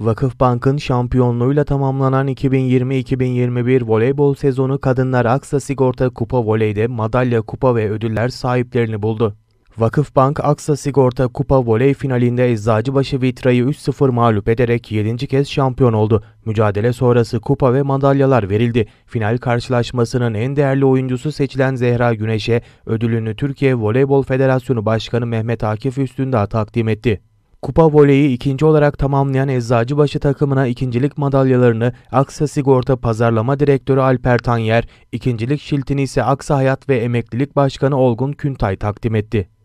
Vakıfbank'ın şampiyonluğuyla tamamlanan 2020-2021 voleybol sezonu Kadınlar Aksa Sigorta Kupa Voley'de madalya, kupa ve ödüller sahiplerini buldu. Vakıfbank Aksa Sigorta Kupa Voley finalinde Eczacıbaşı Vitra'yı 3-0 mağlup ederek 7. kez şampiyon oldu. Mücadele sonrası kupa ve madalyalar verildi. Final karşılaşmasının en değerli oyuncusu seçilen Zehra Güneş'e ödülünü Türkiye Voleybol Federasyonu Başkanı Mehmet Akif Üstündağ takdim etti. Kupa voleyi ikinci olarak tamamlayan Eczacıbaşı takımına ikincilik madalyalarını Aksa Sigorta Pazarlama Direktörü Alper Tanyer, ikincilik şiltini ise Aksa Hayat ve Emeklilik Başkanı Olgun Küntay takdim etti.